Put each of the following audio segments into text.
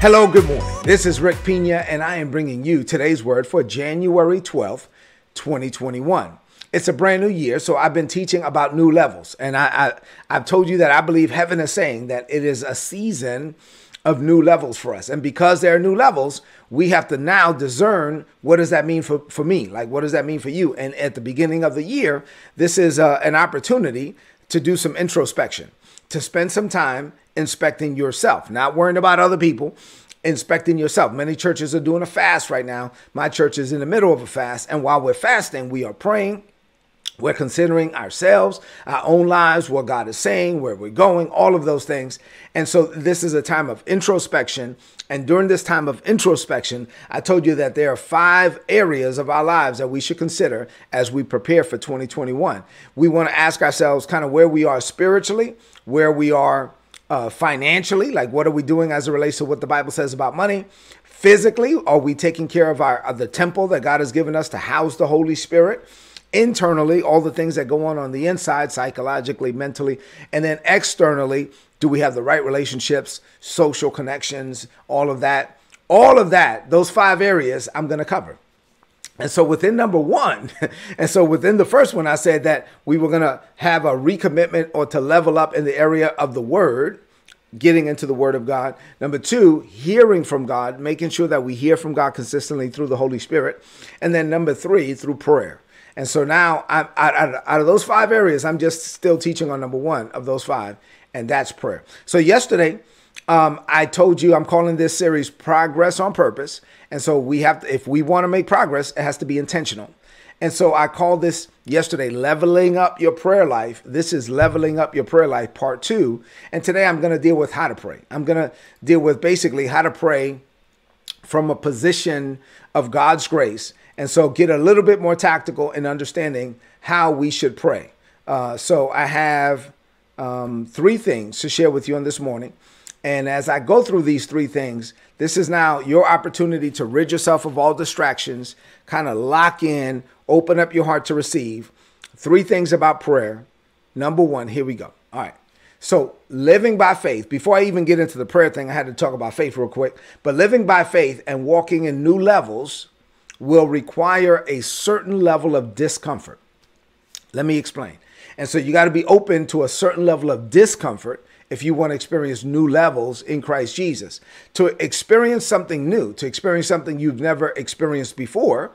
Hello, good morning. This is Rick Pina, and I am bringing you today's word for January 12th, 2021. It's a brand new year, so I've been teaching about new levels. And I, I, have told you that I believe heaven is saying that it is a season of new levels for us. And because there are new levels, we have to now discern what does that mean for, for me? Like, what does that mean for you? And at the beginning of the year, this is uh, an opportunity to do some introspection, to spend some time inspecting yourself, not worrying about other people, inspecting yourself. Many churches are doing a fast right now. My church is in the middle of a fast. And while we're fasting, we are praying. We're considering ourselves, our own lives, what God is saying, where we're going, all of those things. And so this is a time of introspection. And during this time of introspection, I told you that there are five areas of our lives that we should consider as we prepare for 2021. We want to ask ourselves kind of where we are spiritually, where we are uh, financially, like what are we doing as it relates to what the Bible says about money? Physically, are we taking care of our of the temple that God has given us to house the Holy Spirit? Internally, all the things that go on on the inside, psychologically, mentally, and then externally, do we have the right relationships, social connections, all of that? All of that, those five areas, I'm going to cover. And so within number one, and so within the first one, I said that we were going to have a recommitment or to level up in the area of the word, getting into the word of God. Number two, hearing from God, making sure that we hear from God consistently through the Holy Spirit. And then number three, through prayer. And so now, I'm, out, out of those five areas, I'm just still teaching on number one of those five, and that's prayer. So yesterday, um, I told you I'm calling this series Progress on Purpose. And so we have to, if we want to make progress, it has to be intentional. And so I called this yesterday, Leveling Up Your Prayer Life. This is Leveling Up Your Prayer Life, part two. And today I'm going to deal with how to pray. I'm going to deal with basically how to pray from a position of God's grace. And so get a little bit more tactical in understanding how we should pray. Uh, so I have um, three things to share with you on this morning. And as I go through these three things, this is now your opportunity to rid yourself of all distractions, kind of lock in, open up your heart to receive. Three things about prayer. Number one, here we go. All right. So, living by faith, before I even get into the prayer thing, I had to talk about faith real quick. But living by faith and walking in new levels will require a certain level of discomfort. Let me explain. And so, you got to be open to a certain level of discomfort if you want to experience new levels in Christ Jesus. To experience something new, to experience something you've never experienced before,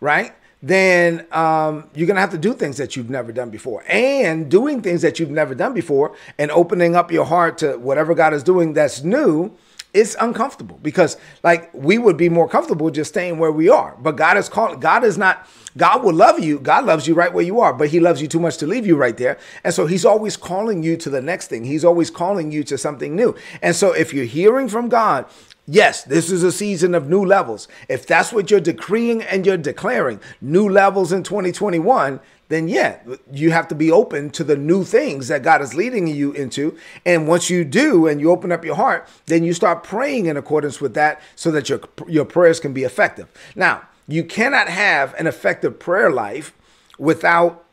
right? Then um, you're going to have to do things that you've never done before. And doing things that you've never done before and opening up your heart to whatever God is doing that's new it's uncomfortable because like we would be more comfortable just staying where we are. But god is calling god is not god will love you. God loves you right where you are but he loves you too much to leave you right there. And so he's always calling you to the next thing. He's always calling you to something new. And so if you're hearing from god Yes, this is a season of new levels. If that's what you're decreeing and you're declaring, new levels in 2021, then yeah, you have to be open to the new things that God is leading you into. And once you do and you open up your heart, then you start praying in accordance with that so that your, your prayers can be effective. Now, you cannot have an effective prayer life without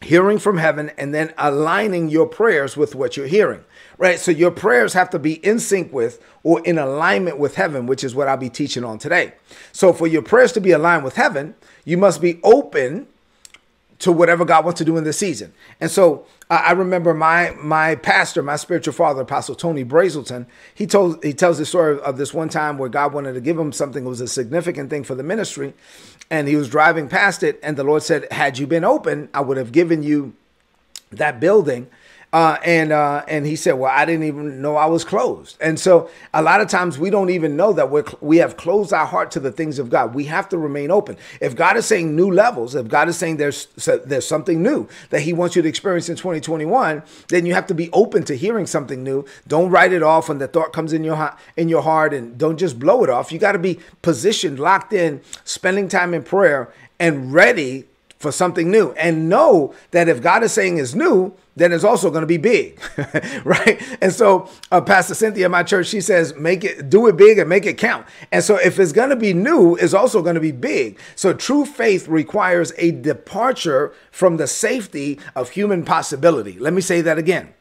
hearing from heaven and then aligning your prayers with what you're hearing. Right? So your prayers have to be in sync with or in alignment with heaven, which is what I'll be teaching on today. So for your prayers to be aligned with heaven, you must be open to whatever God wants to do in this season. And so uh, I remember my my pastor, my spiritual father, Apostle Tony Brazelton. He told he tells the story of this one time where God wanted to give him something that was a significant thing for the ministry, and he was driving past it, and the Lord said, "Had you been open, I would have given you that building." Uh, and uh, and he said, "Well, I didn't even know I was closed." And so, a lot of times we don't even know that we we have closed our heart to the things of God. We have to remain open. If God is saying new levels, if God is saying there's there's something new that He wants you to experience in 2021, then you have to be open to hearing something new. Don't write it off when the thought comes in your heart in your heart, and don't just blow it off. You got to be positioned, locked in, spending time in prayer, and ready for something new and know that if God is saying is new, then it's also going to be big, right? And so, uh, Pastor Cynthia my church, she says, make it, do it big and make it count. And so, if it's going to be new, it's also going to be big. So, true faith requires a departure from the safety of human possibility. Let me say that again.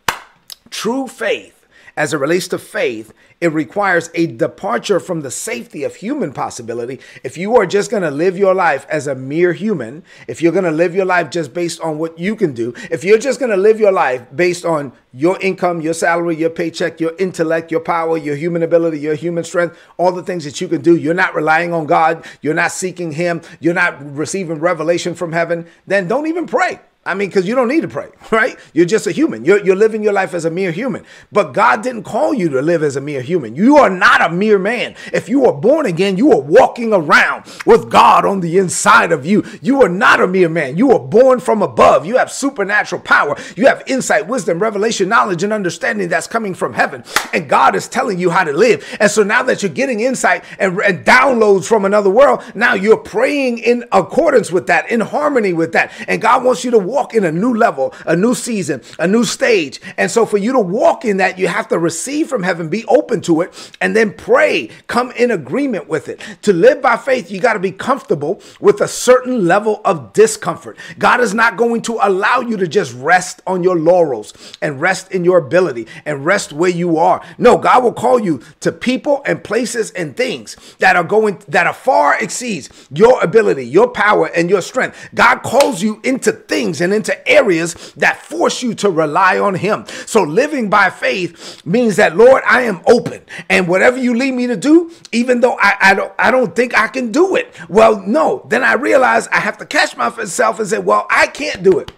True faith as it relates to faith, it requires a departure from the safety of human possibility. If you are just going to live your life as a mere human, if you're going to live your life just based on what you can do, if you're just going to live your life based on your income, your salary, your paycheck, your intellect, your power, your human ability, your human strength, all the things that you can do, you're not relying on God, you're not seeking Him, you're not receiving revelation from heaven, then don't even pray. I mean, because you don't need to pray, right? You're just a human. You're, you're living your life as a mere human. But God didn't call you to live as a mere human. You are not a mere man. If you are born again, you are walking around with God on the inside of you. You are not a mere man. You are born from above. You have supernatural power. You have insight, wisdom, revelation, knowledge, and understanding that's coming from heaven. And God is telling you how to live. And so now that you're getting insight and, and downloads from another world, now you're praying in accordance with that, in harmony with that. And God wants you to walk walk in a new level, a new season, a new stage. And so for you to walk in that, you have to receive from heaven, be open to it, and then pray, come in agreement with it. To live by faith, you got to be comfortable with a certain level of discomfort. God is not going to allow you to just rest on your laurels and rest in your ability and rest where you are. No, God will call you to people and places and things that are going that are far exceeds your ability, your power, and your strength. God calls you into things and and into areas that force you to rely on Him. So living by faith means that, Lord, I am open. And whatever you lead me to do, even though I, I, don't, I don't think I can do it, well, no. Then I realize I have to catch myself and say, well, I can't do it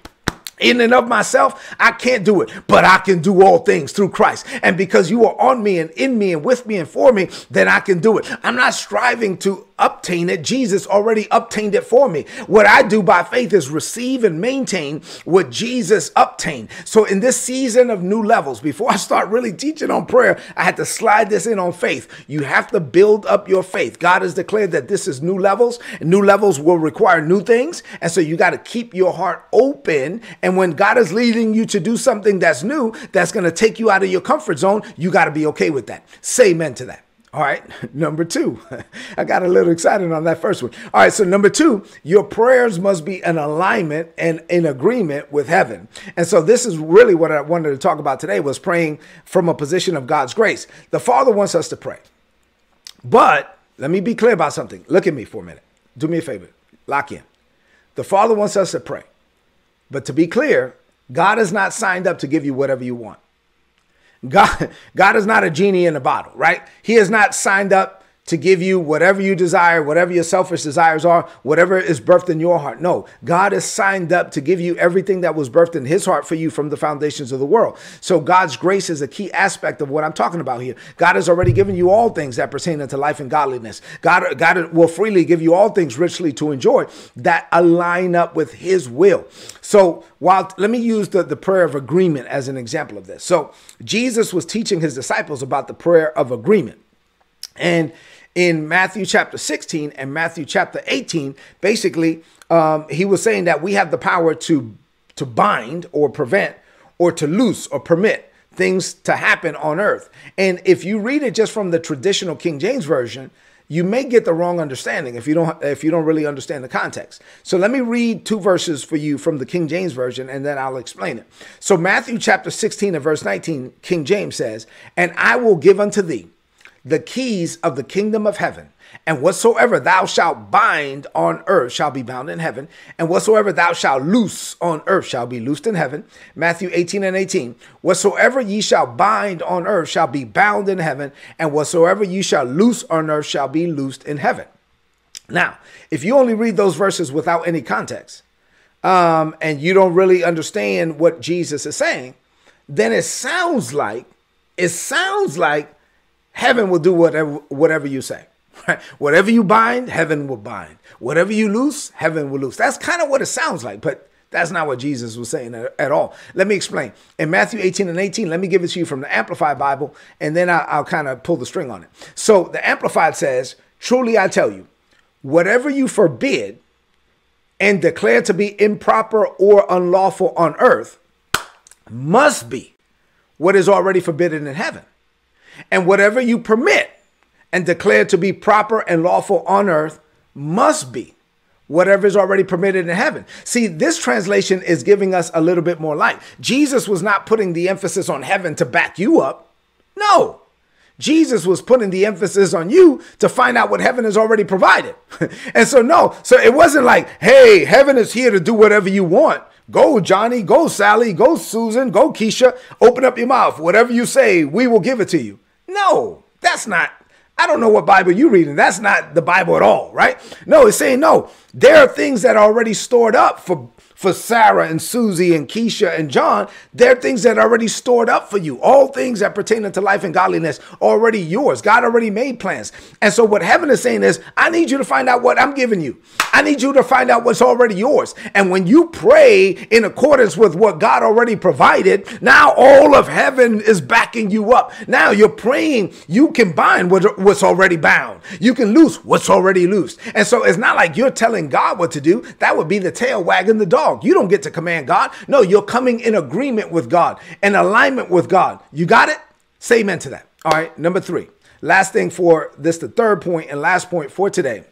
in and of myself, I can't do it, but I can do all things through Christ. And because you are on me and in me and with me and for me, then I can do it. I'm not striving to obtain it. Jesus already obtained it for me. What I do by faith is receive and maintain what Jesus obtained. So in this season of new levels, before I start really teaching on prayer, I had to slide this in on faith. You have to build up your faith. God has declared that this is new levels. And new levels will require new things. And so you got to keep your heart open and when God is leading you to do something that's new, that's going to take you out of your comfort zone, you got to be okay with that. Say amen to that. All right, number two. I got a little excited on that first one. All right, so number two, your prayers must be in alignment and in agreement with heaven. And so this is really what I wanted to talk about today was praying from a position of God's grace. The Father wants us to pray. But let me be clear about something. Look at me for a minute. Do me a favor. Lock in. The Father wants us to pray. But to be clear, God is not signed up to give you whatever you want. God, God is not a genie in a bottle, right? He is not signed up to give you whatever you desire, whatever your selfish desires are, whatever is birthed in your heart. No, God is signed up to give you everything that was birthed in his heart for you from the foundations of the world. So God's grace is a key aspect of what I'm talking about here. God has already given you all things that pertain unto life and godliness. God, God will freely give you all things richly to enjoy that align up with his will. So while let me use the, the prayer of agreement as an example of this. So Jesus was teaching his disciples about the prayer of agreement. And in Matthew chapter 16 and Matthew chapter 18, basically, um, he was saying that we have the power to, to bind or prevent or to loose or permit things to happen on earth. And if you read it just from the traditional King James version, you may get the wrong understanding if you don't if you don't really understand the context. So let me read two verses for you from the King James version and then I'll explain it. So Matthew chapter 16 and verse 19, King James says, "And I will give unto thee the keys of the kingdom of heaven. And whatsoever thou shalt bind on earth shall be bound in heaven, and whatsoever thou shalt loose on earth shall be loosed in heaven. Matthew 18 and 18. Whatsoever ye shall bind on earth shall be bound in heaven, and whatsoever ye shall loose on earth shall be loosed in heaven. Now, if you only read those verses without any context, um, and you don't really understand what Jesus is saying, then it sounds like it sounds like heaven will do whatever whatever you say. Right? Whatever you bind, heaven will bind. Whatever you loose, heaven will loose. That's kind of what it sounds like, but that's not what Jesus was saying at all. Let me explain. In Matthew 18 and 18, let me give it to you from the Amplified Bible, and then I'll, I'll kind of pull the string on it. So the Amplified says, Truly I tell you, whatever you forbid and declare to be improper or unlawful on earth must be what is already forbidden in heaven. And whatever you permit and declare to be proper and lawful on earth must be whatever is already permitted in heaven. See, this translation is giving us a little bit more light. Jesus was not putting the emphasis on heaven to back you up. No. Jesus was putting the emphasis on you to find out what heaven has already provided. and so, no, so it wasn't like, hey, heaven is here to do whatever you want. Go, Johnny, go, Sally, go, Susan, go, Keisha, open up your mouth. Whatever you say, we will give it to you. No, that's not I don't know what Bible you're reading. That's not the Bible at all, right? No, it's saying no. There are things that are already stored up for for Sarah and Susie and Keisha and John, they're things that are already stored up for you. All things that pertain unto life and godliness already yours. God already made plans. And so what heaven is saying is, I need you to find out what I'm giving you. I need you to find out what's already yours. And when you pray in accordance with what God already provided, now all of heaven is backing you up. Now you're praying, you can bind what's already bound. You can loose what's already loose. And so it's not like you're telling God what to do. That would be the tail wagging the dog dog. You don't get to command God. No, you're coming in agreement with God, in alignment with God. You got it? Say amen to that. All right. Number three. Last thing for this, the third point and last point for today.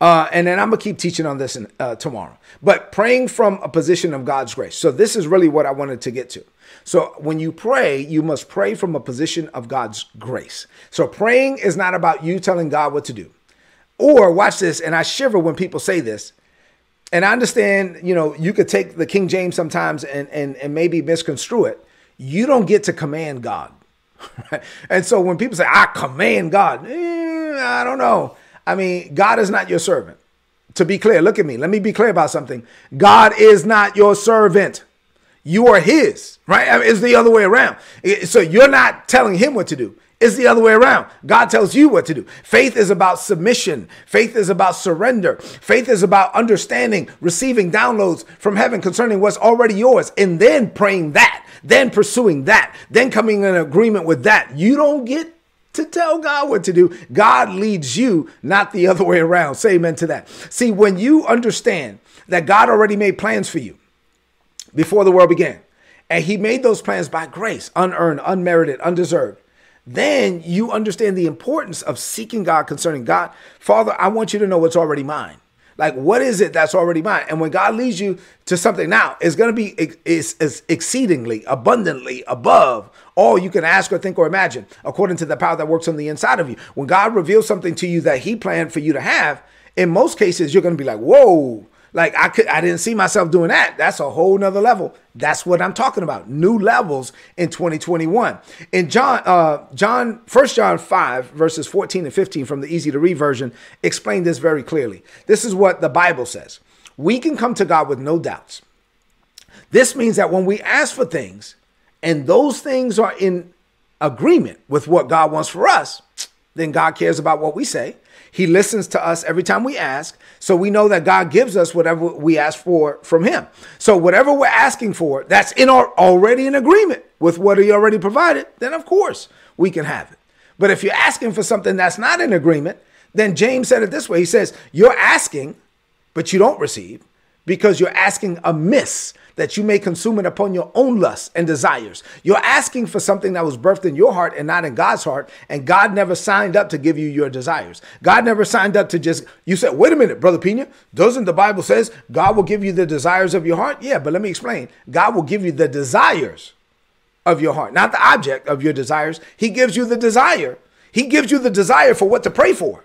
Uh, and then I'm gonna keep teaching on this in, uh, tomorrow. But praying from a position of God's grace. So this is really what I wanted to get to. So when you pray, you must pray from a position of God's grace. So praying is not about you telling God what to do. Or watch this, and I shiver when people say this and I understand, you know, you could take the King James sometimes and and and maybe misconstrue it. You don't get to command God. and so when people say, I command God, eh, I don't know. I mean, God is not your servant. To be clear, look at me. Let me be clear about something. God is not your servant. You are his, right? I mean, it's the other way around. So you're not telling him what to do. It's the other way around. God tells you what to do. Faith is about submission. Faith is about surrender. Faith is about understanding, receiving downloads from heaven concerning what's already yours, and then praying that, then pursuing that, then coming in agreement with that. You don't get to tell God what to do. God leads you, not the other way around. Say amen to that. See, when you understand that God already made plans for you before the world began, and He made those plans by grace, unearned, unmerited, undeserved then you understand the importance of seeking God concerning God. Father, I want you to know what's already mine. Like, what is it that's already mine? And when God leads you to something now, it's going to be is, exceedingly, abundantly above all you can ask or think or imagine, according to the power that works on the inside of you. When God reveals something to you that He planned for you to have, in most cases, you're going to be like, whoa, like I could I didn't see myself doing that. That's a whole nother level. That's what I'm talking about. New levels in 2021. In John, uh, John, First John 5, verses 14 and 15 from the easy to read version, explain this very clearly. This is what the Bible says. We can come to God with no doubts. This means that when we ask for things, and those things are in agreement with what God wants for us, then God cares about what we say. He listens to us every time we ask. So we know that God gives us whatever we ask for from Him. So whatever we're asking for, that's in our already in agreement with what He already provided, then of course we can have it. But if you're asking for something that's not in agreement, then James said it this way. He says, You're asking, but you don't receive because you're asking amiss that you may consume it upon your own lusts and desires. You're asking for something that was birthed in your heart and not in God's heart, and God never signed up to give you your desires. God never signed up to just, you said, wait a minute, Brother Pina, doesn't the Bible says God will give you the desires of your heart? Yeah, but let me explain. God will give you the desires of your heart, not the object of your desires. He gives you the desire. He gives you the desire for what to pray for.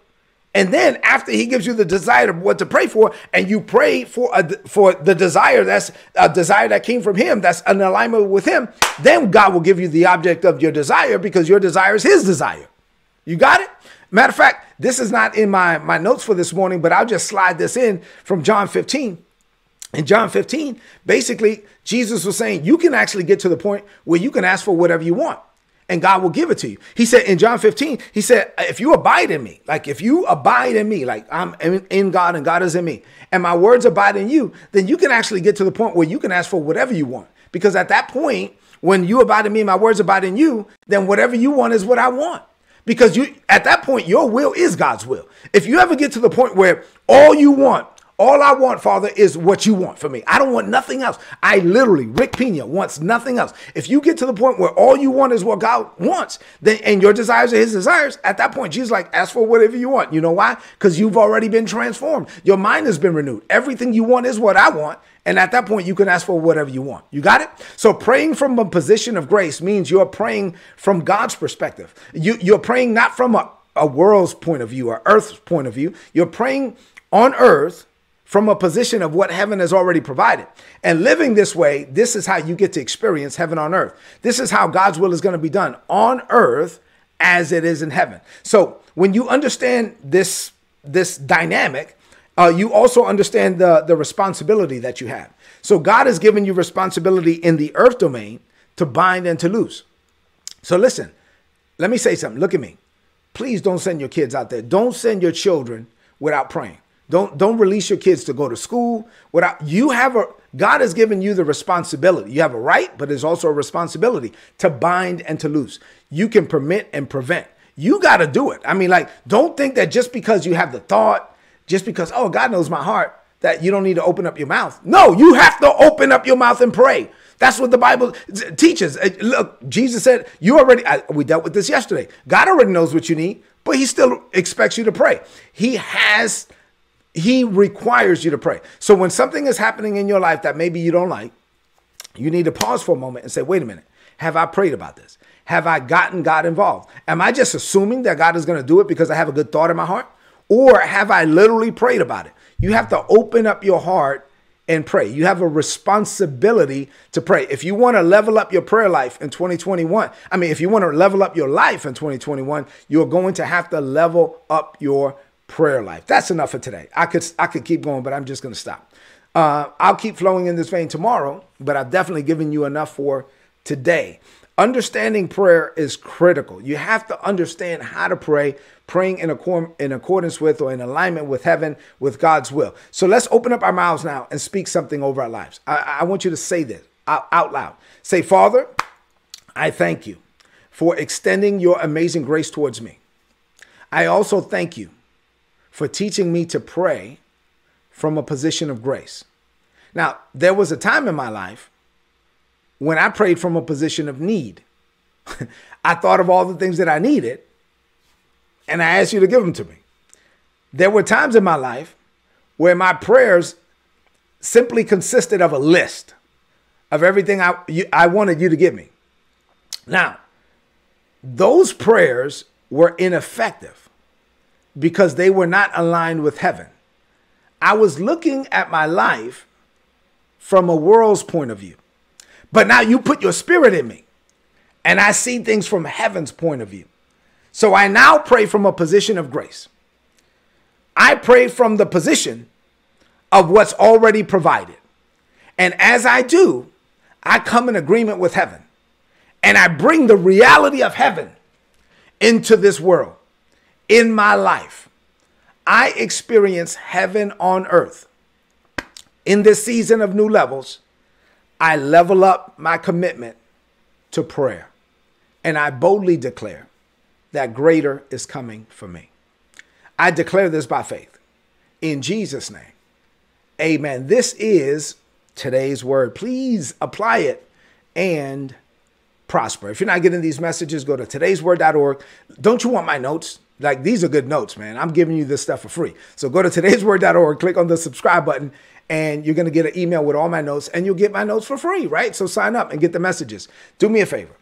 And then after he gives you the desire of what to pray for, and you pray for a, for the desire that's a desire that came from him, that's an alignment with him, then God will give you the object of your desire because your desire is his desire. You got it? Matter of fact, this is not in my, my notes for this morning, but I'll just slide this in from John 15. in John 15, basically, Jesus was saying you can actually get to the point where you can ask for whatever you want and God will give it to you. He said in John 15, he said, if you abide in me, like if you abide in me, like I'm in God and God is in me, and my words abide in you, then you can actually get to the point where you can ask for whatever you want. Because at that point, when you abide in me, my words abide in you, then whatever you want is what I want. Because you at that point, your will is God's will. If you ever get to the point where all you want all I want, Father, is what you want for me. I don't want nothing else. I literally, Rick Pina wants nothing else. If you get to the point where all you want is what God wants, then and your desires are his desires, at that point, Jesus like, ask for whatever you want. You know why? Because you've already been transformed. Your mind has been renewed. Everything you want is what I want. And at that point, you can ask for whatever you want. You got it? So praying from a position of grace means you're praying from God's perspective. You, you're praying not from a, a world's point of view or earth's point of view. You're praying on earth from a position of what heaven has already provided. And living this way, this is how you get to experience heaven on earth. This is how God's will is going to be done on earth as it is in heaven. So when you understand this, this dynamic, uh, you also understand the, the responsibility that you have. So God has given you responsibility in the earth domain to bind and to loose. So listen, let me say something. Look at me. Please don't send your kids out there. Don't send your children without praying. Don't don't release your kids to go to school without you have a God has given you the responsibility. You have a right, but there's also a responsibility to bind and to loose. You can permit and prevent. You got to do it. I mean, like, don't think that just because you have the thought, just because, oh, God knows my heart, that you don't need to open up your mouth. No, you have to open up your mouth and pray. That's what the Bible teaches. Uh, look, Jesus said, You already, I, we dealt with this yesterday. God already knows what you need, but He still expects you to pray. He has he requires you to pray. So when something is happening in your life that maybe you don't like, you need to pause for a moment and say, wait a minute, have I prayed about this? Have I gotten God involved? Am I just assuming that God is going to do it because I have a good thought in my heart? Or have I literally prayed about it? You have to open up your heart and pray. You have a responsibility to pray. If you want to level up your prayer life in 2021, I mean, if you want to level up your life in 2021, you're going to have to level up your prayer life. That's enough for today. I could I could keep going, but I'm just going to stop. Uh, I'll keep flowing in this vein tomorrow, but I've definitely given you enough for today. Understanding prayer is critical. You have to understand how to pray, praying in, accord, in accordance with or in alignment with heaven, with God's will. So let's open up our mouths now and speak something over our lives. I, I want you to say this out, out loud. Say, Father, I thank you for extending your amazing grace towards me. I also thank you for teaching me to pray from a position of grace. Now, there was a time in my life when I prayed from a position of need. I thought of all the things that I needed and I asked you to give them to me. There were times in my life where my prayers simply consisted of a list of everything I, you, I wanted you to give me. Now, those prayers were ineffective because they were not aligned with heaven. I was looking at my life from a world's point of view. But now you put your spirit in me, and I see things from heaven's point of view. So I now pray from a position of grace. I pray from the position of what's already provided. And as I do, I come in agreement with heaven and I bring the reality of heaven into this world in my life, I experience heaven on earth. In this season of new levels, I level up my commitment to prayer. And I boldly declare that greater is coming for me. I declare this by faith. In Jesus' name, amen. This is today's word. Please apply it and prosper. If you're not getting these messages, go to today'sword.org. Don't you want my notes? Like these are good notes, man. I'm giving you this stuff for free. So go to today'sword.org, click on the subscribe button, and you're to get an email with all my notes, and you'll get my notes for free, right? So sign up and get the messages. Do me a favor.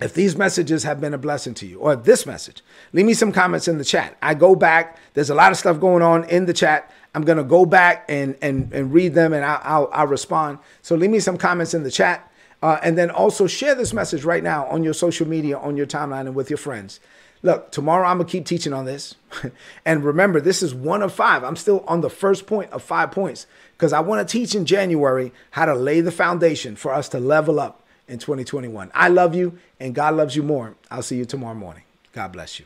If these messages have been a blessing to you, or this message, leave me some comments in the chat. I go back. There's a lot of stuff going on in the chat. I'm gonna go back and and and read them, and I'll I'll, I'll respond. So leave me some comments in the chat, uh, and then also share this message right now on your social media, on your timeline, and with your friends. Look, tomorrow I'm going to keep teaching on this. and remember, this is one of five. I'm still on the first point of five points because I want to teach in January how to lay the foundation for us to level up in 2021. I love you and God loves you more. I'll see you tomorrow morning. God bless you.